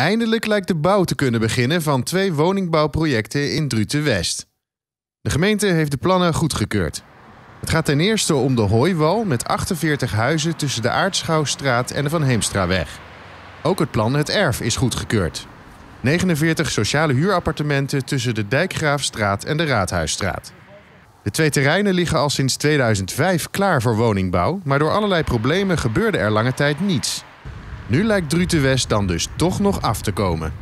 Eindelijk lijkt de bouw te kunnen beginnen van twee woningbouwprojecten in Druten-West. De gemeente heeft de plannen goedgekeurd. Het gaat ten eerste om de Hooiwal met 48 huizen tussen de Aardschouwstraat en de Van Heemstraweg. Ook het plan Het Erf is goedgekeurd. 49 sociale huurappartementen tussen de Dijkgraafstraat en de Raadhuisstraat. De twee terreinen liggen al sinds 2005 klaar voor woningbouw, maar door allerlei problemen gebeurde er lange tijd niets. Nu lijkt Druten West dan dus toch nog af te komen.